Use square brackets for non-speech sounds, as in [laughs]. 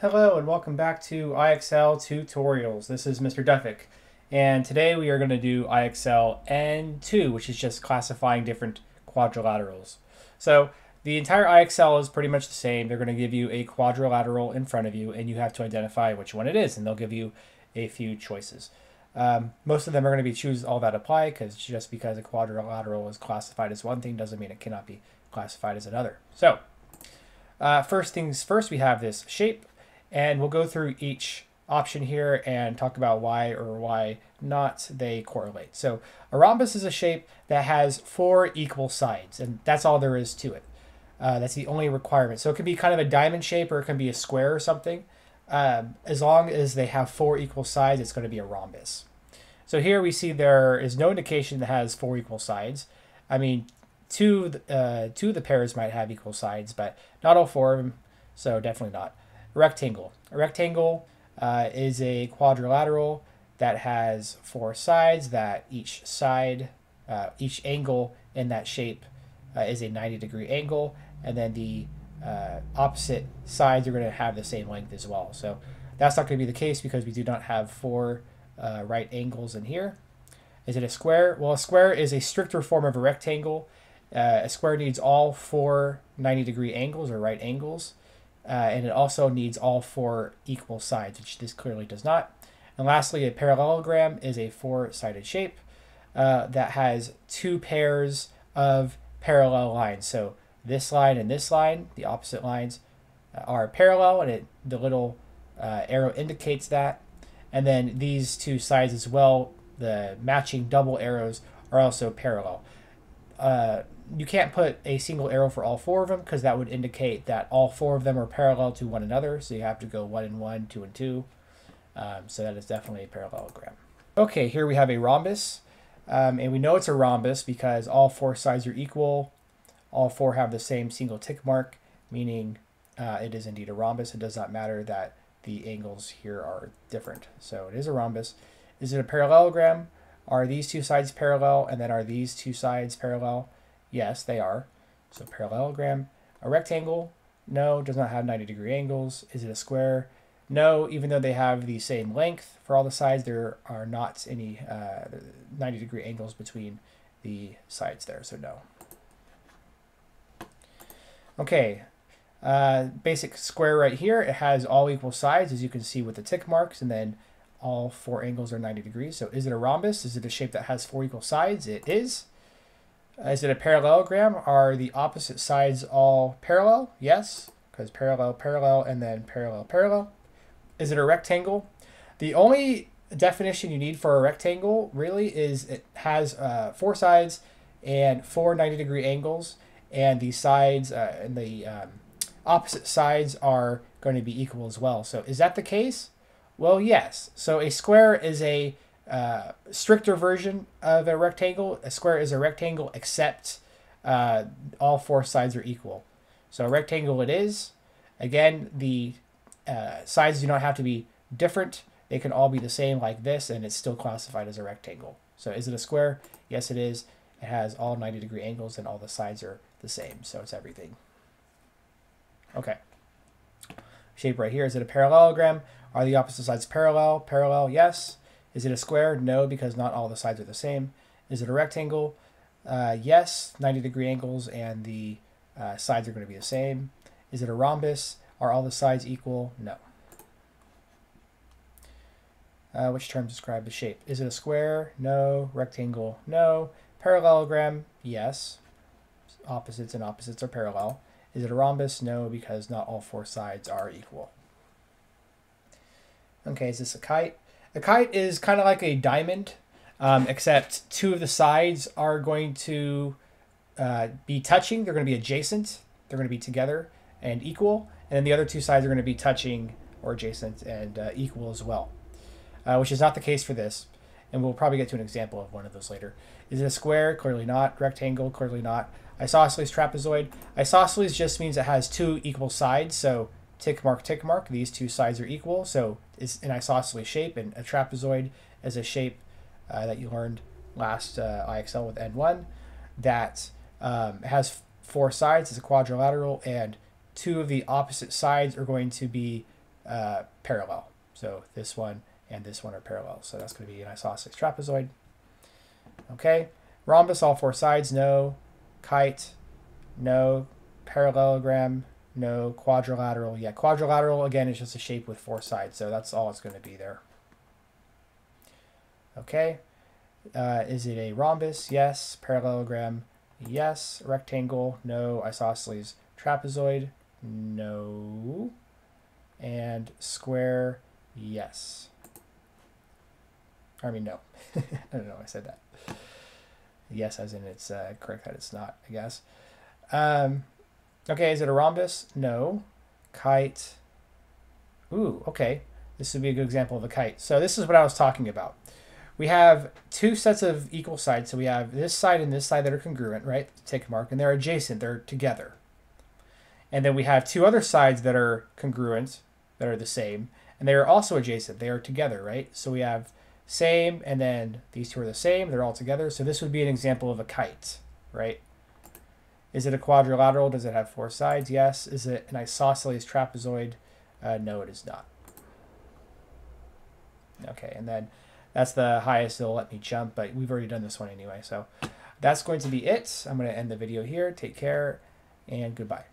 Hello and welcome back to IXL tutorials. This is Mr. Duffek and today we are going to do IXL N2 which is just classifying different quadrilaterals. So the entire IXL is pretty much the same. They're going to give you a quadrilateral in front of you and you have to identify which one it is and they'll give you a few choices. Um, most of them are going to be choose all that apply because just because a quadrilateral is classified as one thing doesn't mean it cannot be classified as another. So uh, first things first, we have this shape and we'll go through each option here and talk about why or why not they correlate. So a rhombus is a shape that has four equal sides, and that's all there is to it. Uh, that's the only requirement. So it can be kind of a diamond shape or it can be a square or something. Um, as long as they have four equal sides, it's going to be a rhombus. So here we see there is no indication that has four equal sides. I mean, two, uh, two of the pairs might have equal sides, but not all four of them, so definitely not rectangle. A rectangle uh, is a quadrilateral that has four sides that each side, uh, each angle in that shape uh, is a 90 degree angle, and then the uh, opposite sides are going to have the same length as well. So that's not going to be the case because we do not have four uh, right angles in here. Is it a square? Well, a square is a stricter form of a rectangle. Uh, a square needs all four 90 degree angles or right angles uh, and it also needs all four equal sides, which this clearly does not. And lastly, a parallelogram is a four-sided shape uh, that has two pairs of parallel lines. So this line and this line, the opposite lines, uh, are parallel, and it, the little uh, arrow indicates that. And then these two sides as well, the matching double arrows are also parallel. Uh, you can't put a single arrow for all four of them because that would indicate that all four of them are parallel to one another. So you have to go one and one, two and two. Um, so that is definitely a parallelogram. Okay, here we have a rhombus. Um, and we know it's a rhombus because all four sides are equal. All four have the same single tick mark, meaning uh, it is indeed a rhombus. It does not matter that the angles here are different. So it is a rhombus. Is it a parallelogram? Are these two sides parallel and then are these two sides parallel? Yes, they are. So parallelogram. A rectangle? No, does not have 90 degree angles. Is it a square? No, even though they have the same length for all the sides, there are not any uh, 90 degree angles between the sides there, so no. Okay, uh, basic square right here. It has all equal sides, as you can see with the tick marks, and then all four angles are 90 degrees. So is it a rhombus? Is it a shape that has four equal sides? It is. Is it a parallelogram? Are the opposite sides all parallel? Yes, because parallel, parallel, and then parallel, parallel. Is it a rectangle? The only definition you need for a rectangle really is it has uh, four sides and four 90 degree angles, and the sides uh, and the um, opposite sides are going to be equal as well. So is that the case? Well, yes. So a square is a uh, stricter version of a rectangle. A square is a rectangle except uh, all four sides are equal. So a rectangle it is. Again, the uh, sides do not have to be different. They can all be the same like this and it's still classified as a rectangle. So is it a square? Yes, it is. It has all 90 degree angles and all the sides are the same. So it's everything. Okay. Shape right here. Is it a parallelogram? Are the opposite sides parallel? Parallel, yes. Is it a square? No, because not all the sides are the same. Is it a rectangle? Uh, yes, 90 degree angles and the uh, sides are going to be the same. Is it a rhombus? Are all the sides equal? No. Uh, which terms describe the shape? Is it a square? No. Rectangle? No. Parallelogram? Yes. Opposites and opposites are parallel. Is it a rhombus? No, because not all four sides are equal. Okay, is this a kite? The kite is kind of like a diamond, um, except two of the sides are going to uh, be touching. They're going to be adjacent. They're going to be together and equal. And then the other two sides are going to be touching or adjacent and uh, equal as well, uh, which is not the case for this. And we'll probably get to an example of one of those later. Is it a square? Clearly not. Rectangle? Clearly not. Isosceles trapezoid? Isosceles just means it has two equal sides. So tick mark, tick mark. These two sides are equal, so it's an isosceles shape, and a trapezoid is a shape uh, that you learned last uh, IXL with N1 that um, has four sides. It's a quadrilateral, and two of the opposite sides are going to be uh, parallel. So this one and this one are parallel. So that's going to be an isosceles trapezoid. Okay, rhombus, all four sides, no. Kite, no. Parallelogram, no. Quadrilateral, yeah. Quadrilateral, again, is just a shape with four sides. So that's all it's going to be there. Okay, uh, is it a rhombus? Yes. Parallelogram, yes. Rectangle, no. Isosceles trapezoid, no. And square, yes. I mean, no. [laughs] I don't know. I said that. Yes, as in it's uh, correct that it's not, I guess. Um, okay, is it a rhombus? No. Kite. Ooh, okay. This would be a good example of a kite. So this is what I was talking about. We have two sets of equal sides. So we have this side and this side that are congruent, right? Take a mark. And they're adjacent. They're together. And then we have two other sides that are congruent, that are the same. And they are also adjacent. They are together, right? So we have same, and then these two are the same. They're all together. So this would be an example of a kite, right? Is it a quadrilateral? Does it have four sides? Yes. Is it an isosceles trapezoid? Uh, no, it is not. Okay, and then that's the highest it'll let me jump, but we've already done this one anyway. So that's going to be it. I'm going to end the video here. Take care, and goodbye.